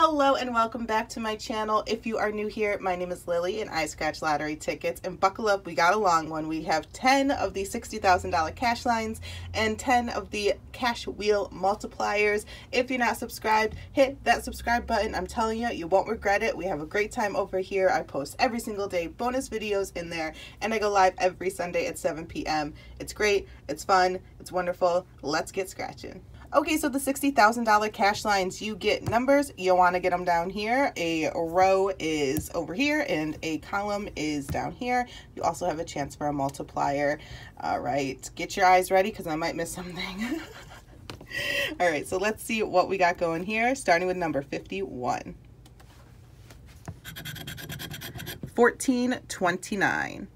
Hello and welcome back to my channel. If you are new here, my name is Lilly and I scratch lottery tickets. And buckle up, we got a long one. We have 10 of the $60,000 cash lines and 10 of the cash wheel multipliers. If you're not subscribed, hit that subscribe button. I'm telling you, you won't regret it. We have a great time over here. I post every single day bonus videos in there and I go live every Sunday at 7 p.m. It's great, it's fun, it's wonderful. Let's get scratching. Okay, so the $60,000 cash lines, you get numbers. You want to get them down here. A row is over here and a column is down here. You also have a chance for a multiplier. All right, get your eyes ready because I might miss something. All right, so let's see what we got going here, starting with number 51. 1429.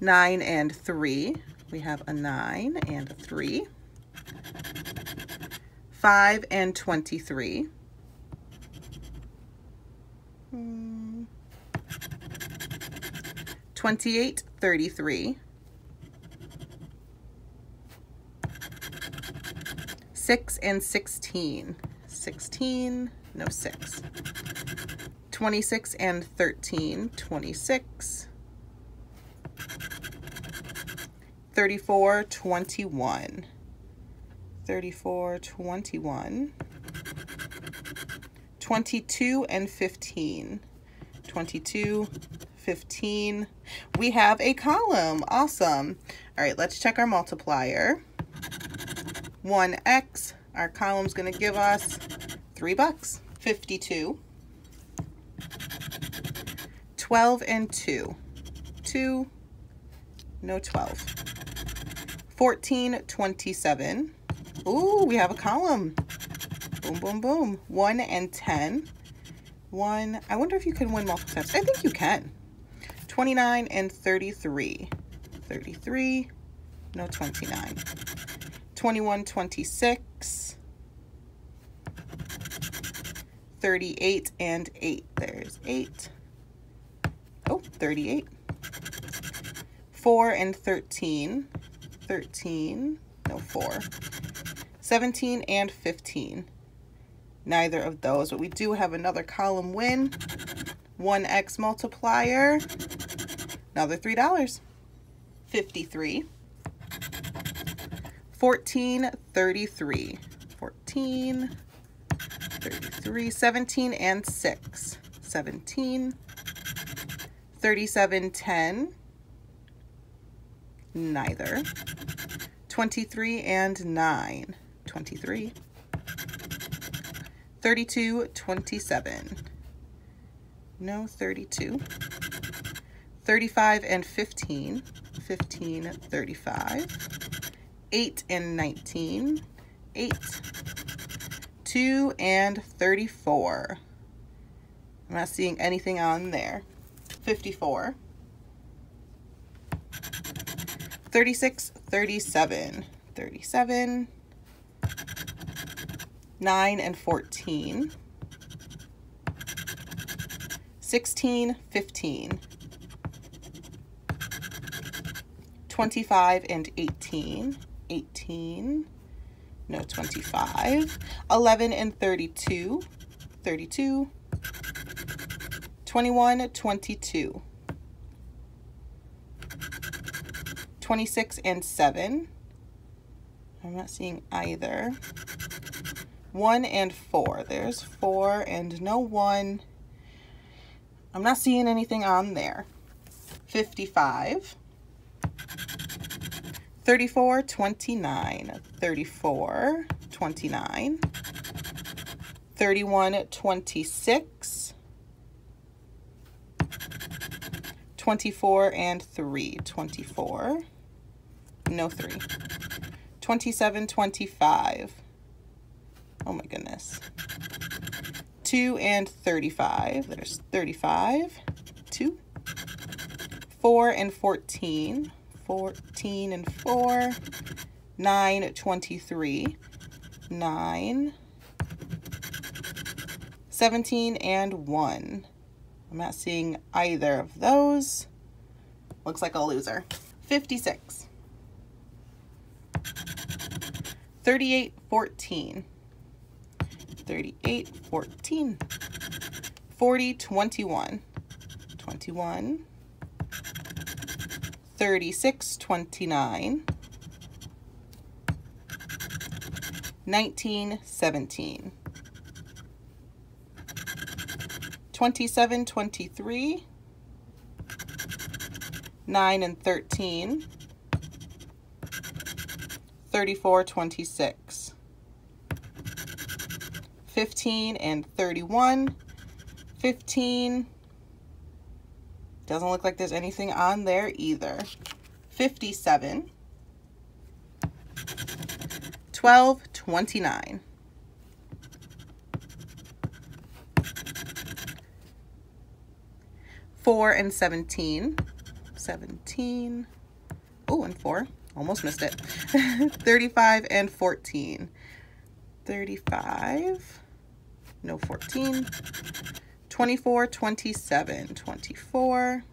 9 and 3 we have a 9 and a 3, 5 and 23, hmm. 28, 33, 6 and 16, 16, no 6, 26 and 13, 26, 34, 21. 34, 21. 22 and 15. 22, 15. We have a column. Awesome. All right, let's check our multiplier. 1x. Our column's going to give us 3 bucks. 52. 12 and 2. 2. No 12. 1427. Ooh, we have a column. Boom, boom, boom. 1 and 10. 1. I wonder if you can win multiple times. I think you can. 29 and 33. 33. No, 29. 21, 26. 38 and 8. There's 8. Oh, 38. 4 and 13. 13, no 4, 17 and 15. Neither of those, but we do have another column win. 1x multiplier, another $3. 53, 14, 33, 14, 33, 17 and 6, 17, 37, 10, neither. 23 and 9, 23. 32, 27. No 32. 35 and 15, 15, 35. 8 and 19, 8. 2 and 34. I'm not seeing anything on there. 54. 36, 37, 37, 9 and 14, 16, 15, 25 and 18, 18, no 25, 11 and 32, 32, 21, 22, 26 and 7. I'm not seeing either. 1 and 4. There's 4 and no 1. I'm not seeing anything on there. 55. 34, 29. 34, 29. 31, 26. 24 and 3. 24 no three. 27, 25. Oh my goodness. 2 and 35. There's 35. 2. 4 and 14. 14 and 4. 9, 23. 9. 17 and 1. I'm not seeing either of those. Looks like a loser. 56. 38, 14. 38, 14. 40, 21. 21. 36, 29. 19, 17. 27, 23. 9 and 13. 34, 26. 15 and 31. 15. Doesn't look like there's anything on there either. 57. 12, 29. Four and 17. 17. Oh, and four. Almost missed it. 35 and 14. 35. No 14. 24, 27. 24.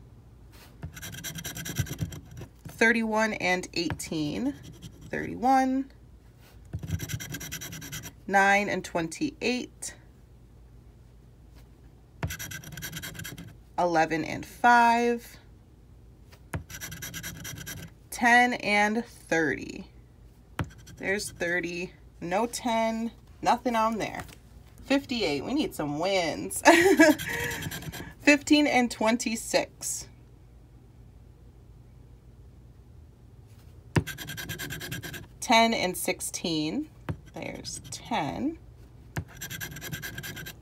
31 and 18. 31. 9 and 28. 11 and 5. 10 and 30. There's 30. No 10. Nothing on there. 58. We need some wins. 15 and 26. 10 and 16. There's 10.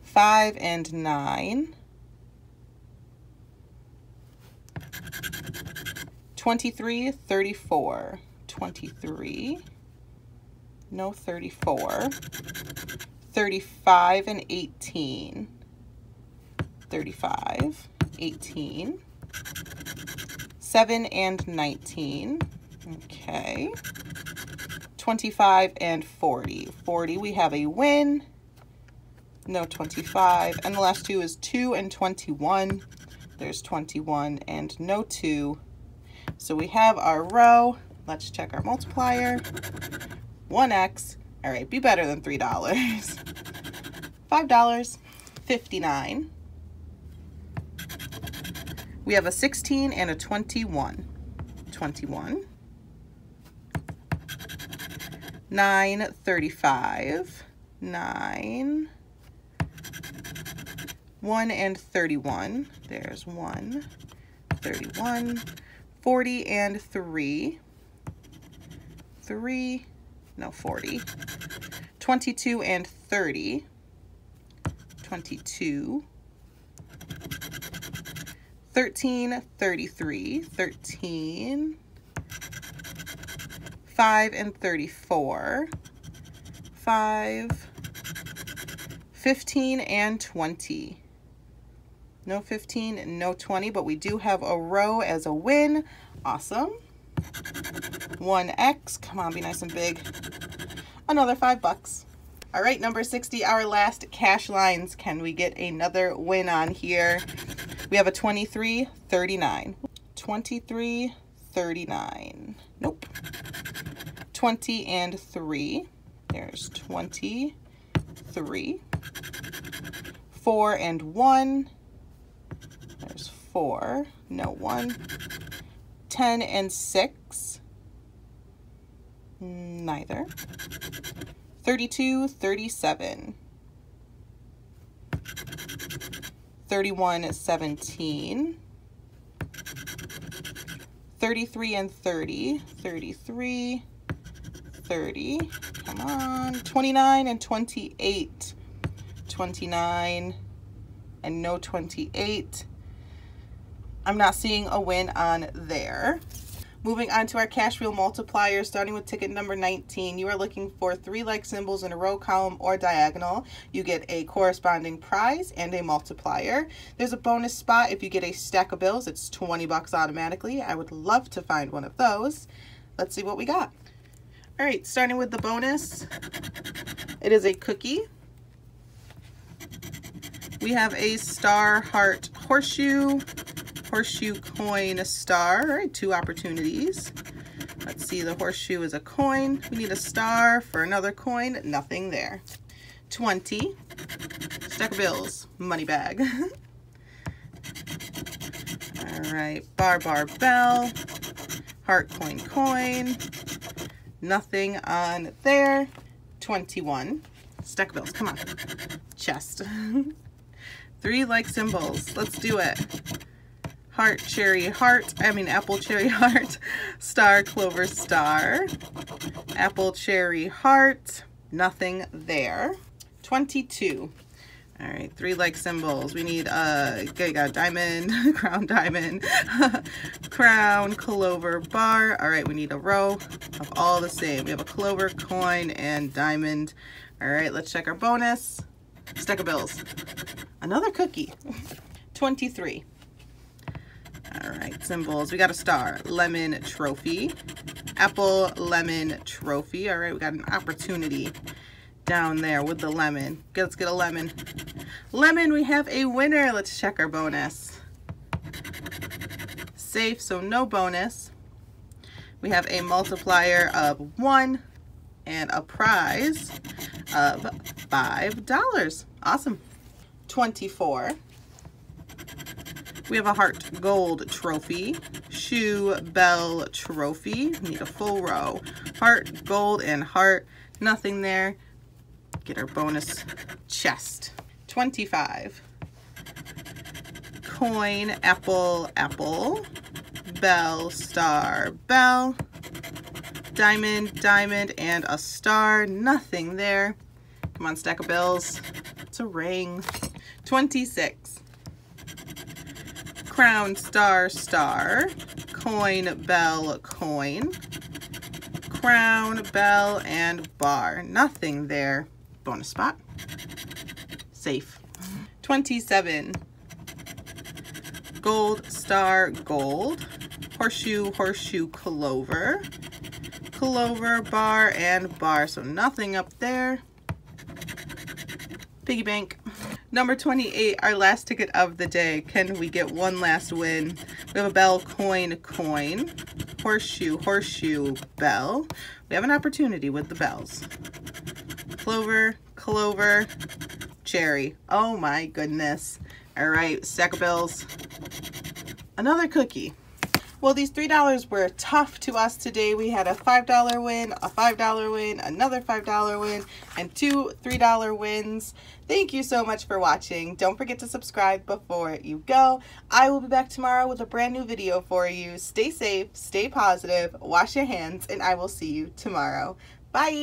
5 and 9. 23, 34, 23, no 34, 35 and 18, 35, 18, 7 and 19, okay, 25 and 40, 40, we have a win, no 25, and the last two is 2 and 21, there's 21 and no 2, so we have our row. Let's check our multiplier. 1x. All right, be better than $3. $5. 59. We have a 16 and a 21. 21. 9, 35. 9. 1 and 31. There's 1. 31. 40 and 3. 3, no, 40. 22 and 30. 22. 13, 33. 13. 5 and 34. 5. 15 and 20. No 15, no 20, but we do have a row as a win. Awesome. 1x, come on, be nice and big. Another five bucks. All right, number 60, our last cash lines. Can we get another win on here? We have a 23, 39. 23, 39. Nope. 20 and 3. There's 23. 4 and 1. Four, no one. 10 and six, neither. 32, 37. 31, 17. 33 and 30, 33, 30, come on, 29 and 28, 29 and no 28. I'm not seeing a win on there. Moving on to our cash wheel multiplier, starting with ticket number 19. You are looking for three like symbols in a row, column, or diagonal. You get a corresponding prize and a multiplier. There's a bonus spot if you get a stack of bills. It's 20 bucks automatically. I would love to find one of those. Let's see what we got. All right, starting with the bonus. It is a cookie. We have a star heart horseshoe horseshoe coin a star, all right, two opportunities. Let's see, the horseshoe is a coin. We need a star for another coin. Nothing there. 20. Stack of bills. Money bag. All right, bar, bar, bell. Heart, coin, coin. Nothing on there. 21. Stack of bills, come on. Chest. Three like symbols. Let's do it. Heart, cherry, heart. I mean apple, cherry, heart. Star, clover, star. Apple, cherry, heart. Nothing there. 22. All right, three like symbols. We need a diamond, crown, diamond, crown, clover, bar. All right, we need a row of all the same. We have a clover, coin, and diamond. All right, let's check our bonus. Stack of bills. Another cookie. 23. All right, symbols. We got a star, lemon trophy, apple, lemon trophy. All right, we got an opportunity down there with the lemon. Let's get a lemon. Lemon, we have a winner. Let's check our bonus. Safe, so no bonus. We have a multiplier of one and a prize of $5. Awesome. 24. We have a heart gold trophy, shoe bell trophy. Need a full row. Heart, gold, and heart. Nothing there get our bonus chest. 25. Coin, apple, apple. Bell, star, bell. Diamond, diamond, and a star. Nothing there. Come on, stack of bills. It's a ring. 26. Crown, star, star. Coin, bell, coin. Crown, bell, and bar. Nothing there bonus spot. Safe. 27. Gold star gold. Horseshoe, horseshoe, clover. Clover, bar, and bar. So nothing up there. Piggy bank. Number 28, our last ticket of the day. Can we get one last win? We have a bell, coin, coin. Horseshoe, horseshoe, bell. We have an opportunity with the bells clover, clover, cherry. Oh my goodness. All right, stack of bills. Another cookie. Well, these $3 were tough to us today. We had a $5 win, a $5 win, another $5 win, and two $3 wins. Thank you so much for watching. Don't forget to subscribe before you go. I will be back tomorrow with a brand new video for you. Stay safe, stay positive, wash your hands, and I will see you tomorrow. Bye!